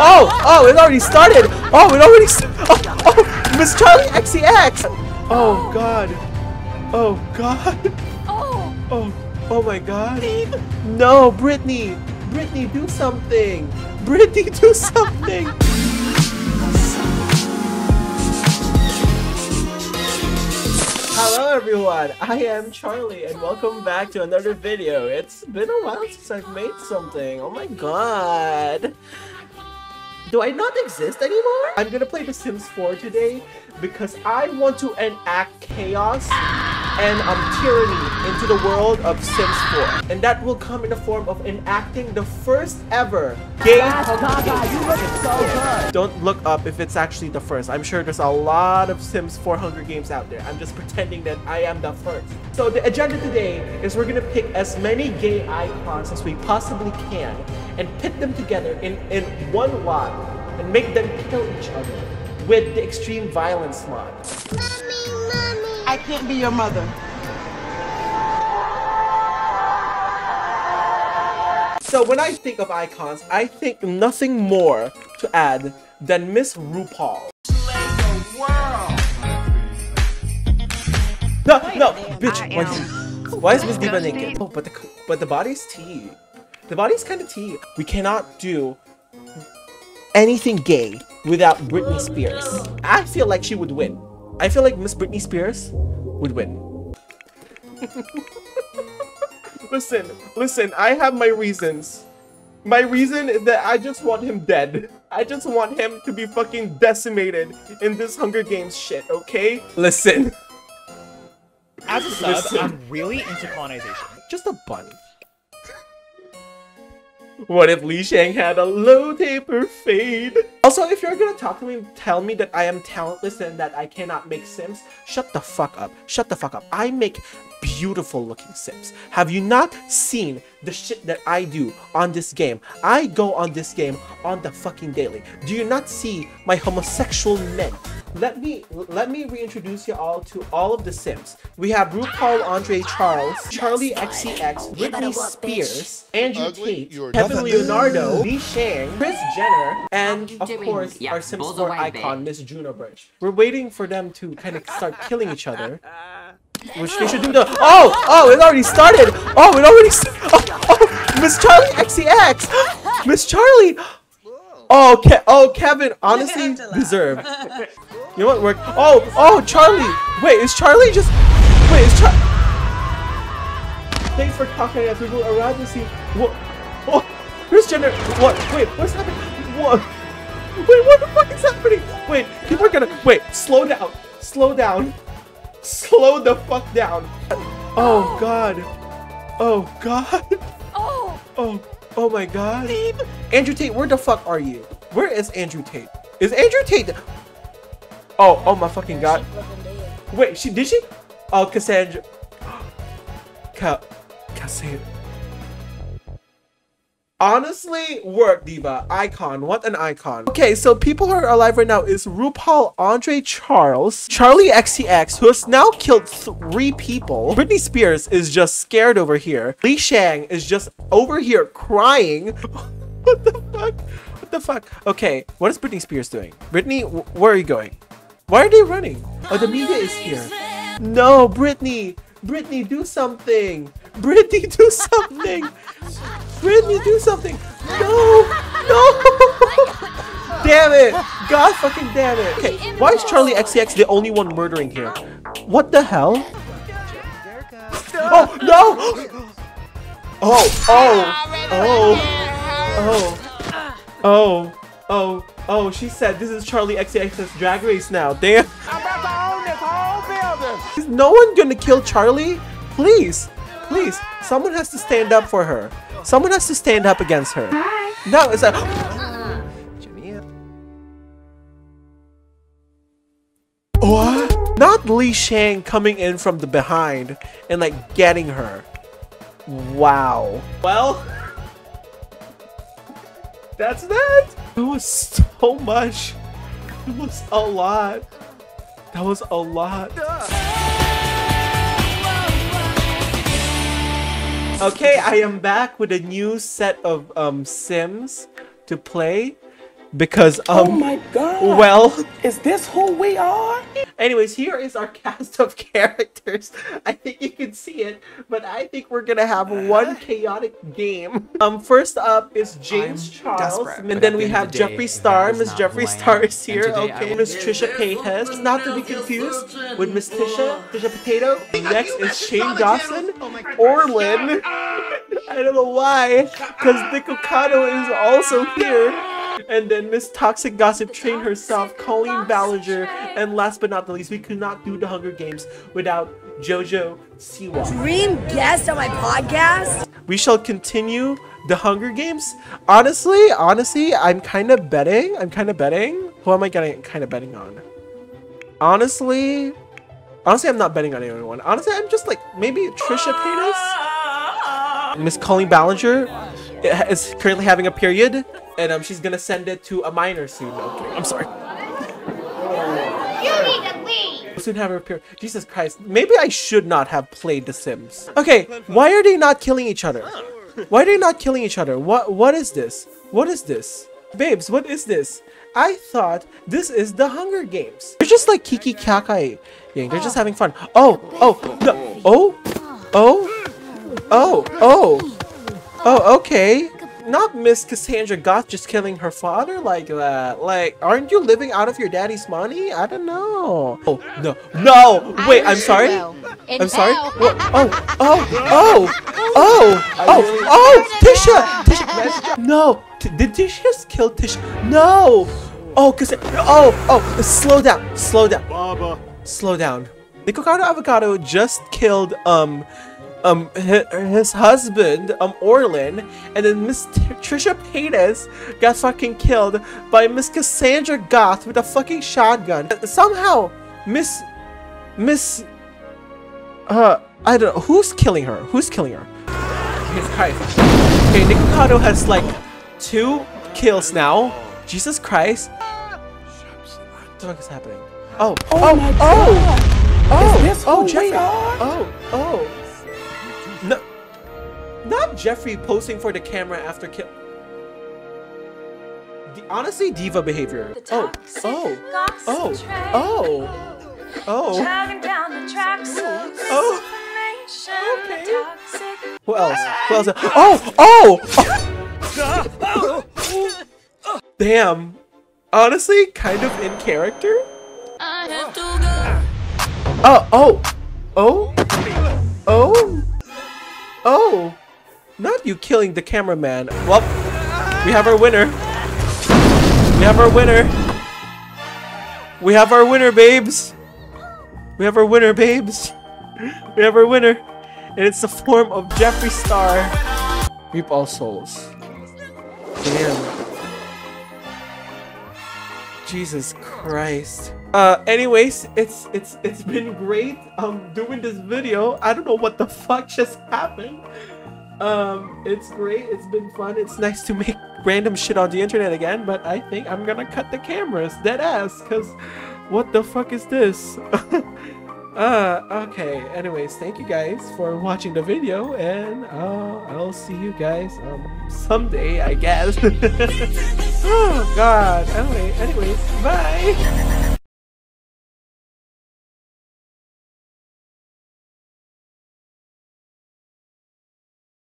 Oh, oh, it already started. Oh, it already. St oh, oh, Miss Charli XCX. Oh God. Oh God. Oh. Oh, oh my God. No, Britney. Britney, do something. Britney, do something. Hello everyone, I am Charlie and welcome back to another video. It's been a while since I've made something. Oh my god. Do I not exist anymore? I'm gonna play The Sims 4 today because I want to enact chaos and um, tyranny into the world of Sims 4. And that will come in the form of enacting the first ever gay so Don't look up if it's actually the first. I'm sure there's a lot of Sims 400 games out there. I'm just pretending that I am the first. So the agenda today is we're gonna pick as many gay icons as we possibly can and pit them together in, in one lot and make them kill each other with the extreme violence mod. Mommy, mommy. I can't be your mother. So when I think of icons, I think nothing more to add than Miss RuPaul. No, no, bitch. Why is, why is Miss Diva naked? Oh, but the but the body's tea. The body's kind of tea. We cannot do anything gay without Britney Spears. I feel like she would win. I feel like Miss Britney Spears would win. listen, listen, I have my reasons. My reason is that I just want him dead. I just want him to be fucking decimated in this Hunger Games shit, okay? Listen. As a sub, Listen. I'm really into colonization. Just a bunny. What if Li Shang had a low taper fade? Also, if you're gonna talk to me, tell me that I am talentless and that I cannot make Sims, shut the fuck up. Shut the fuck up. I make beautiful looking Sims. Have you not seen the shit that I do on this game? I go on this game on the fucking daily. Do you not see my homosexual men? Let me let me reintroduce you all to all of the Sims. We have RuPaul Andre Charles, Charli XCX, Britney Spears, Andrew Ugly, Tate, Kevin. Leonardo, Li Shang, Kris Jenner, and of course Yeah, our Sims balls 4 icon. Miss Juno Birch. We're waiting for them to kind of start killing each other. Which they should do the Oh! Oh, it already started! Oh, it already st Oh, oh Miss Charli XCX! Miss Charlie! Oh, Ke oh, Kevin, honestly, have to laugh. deserved. You know what worked? Oh, oh, Charlie! Wait, is Charlie just... Wait, is Charlie... Thanks for talking us. We will arrive to see... What? Oh, where's Jenner? What? Wait, what's happening? What? Wait, what the fuck is happening? Wait, people are gonna... Wait, slow down. Slow down. Slow the fuck down. Oh, God. Oh, God. Oh. Oh, oh my God. Andrew Tate, where the fuck are you? Where is Andrew Tate? Is Andrew Tate... Oh, oh my fucking God. Wait, she did she? Oh, Cassandra. Ca Cassandra. Honestly, work, Diva. Icon. What an icon. Okay, so people who are alive right now is RuPaul Andre Charles, Charli XCX, who has now killed three people. Britney Spears is just scared over here. Li Shang is just over here crying. what the fuck? What the fuck? Okay, what is Britney Spears doing? Britney, wh- where are you going? Why are they running? Oh, the media is here. No, Britney! Britney, do something! Britney, do something! Britney, do something! No! No! damn it! God fucking damn it! Okay, why is Charli XCX the only one murdering here? What the hell? Oh, no! Oh, oh, oh, oh, oh, oh, oh, she said this is Charli XCX's drag race now. Damn. Is no one gonna kill Charlie? Please, please, someone has to stand up for her. Someone has to stand up against her. No, it's like. What? Not Li Shang coming in from the behind and like getting her. Wow. Well, that's that. It was so much. It was a lot. That was a lot. Okay, I am back with a new set of um, Sims to play. because um Oh my god. well is this who we are? Anyways here is our cast of characters. I think you can see it but i think we're gonna have one chaotic game. Um first up is james charles desperate, and then we have the day, jeffree star is miss not jeffree who I am. star is here okay? Miss trisha paytas not to be confused with miss tisha tisha potato next is shane dawson orlin. I don't know why, because Nikocado is also here. And then Miss Toxic Gossip Train herself, Colleen Ballinger, and last but not the least, we could not do the Hunger Games without Jojo Siwa. Dream guest on my podcast? We shall continue the Hunger Games. Honestly, honestly, I'm kind of betting. I'm kind of betting. Who am I getting kind of betting on? Honestly, honestly, I'm not betting on anyone. Honestly, I'm just like maybe Trisha Paytas. Miss Colleen Ballinger eh, is currently having a period, and um, she's gonna send it to a minor soon. Okay, I'm sorry. You need to leave. Soon have her period. Jesus Christ. Maybe I should not have played The Sims. Okay, why are they not killing each other? Why are they not killing each other? What What is this? What is this? Babes, what is this? I thought this is the Hunger Games. They're just like Kiki Kakai. Yeah, they're just having fun. Oh, oh, no. Oh, oh, oh, oh, oh, okay. Not Miss Cassandra Goth just killing her father like that. Like, aren't you living out of your daddy's money? I don't know. Oh, no. No! Wait, I'm sorry? I'm sorry? What? Oh, oh, oh, oh, oh, oh, Tisha! Tisha! No! T- did Tisha just kill Tisha? No! Oh, cause oh, oh, slow down, slow down, Baba. slow down. Nikocado Avocado just killed um um his, his husband um Orlin, and then Miss T- Trisha Paytas got fucking killed by Miss Cassandra Goth with a fucking shotgun. Somehow, Miss Miss uh I don't know who's killing her. Who's killing her? Jesus Christ. Okay, Nikocado has like two kills now. Jesus Christ. What the fuck is happening? Oh, oh, my oh, oh, this oh, who we Jeffrey. are? Oh, oh. No, not Jeffrey posing for the camera after kill. Honestly, diva behavior. Oh oh oh, oh, oh, oh, oh, oh, oh. Okay. Who else? Who else? Oh, oh, oh. Damn. Honestly, kind of in character. Uh, oh, oh, oh, oh, oh. Not you killing the cameraman. Well, we have our winner. We have our winner. We have our winner, babes. We have our winner, babes. We have our winner. And it's the form of Jeffree Star. Reap all souls. Damn. Jesus Christ. Uh anyways, it's it's it's been great um doing this video. I don't know what the fuck just happened. Um it's great. It's been fun. It's nice to make random shit on the internet again, but I think I'm to cut the cameras dead ass cuz what the fuck is this? uh okay. Anyways, thank you guys for watching the video and uh I'll see you guys um someday, I guess. oh god. Anyway, anyways, bye.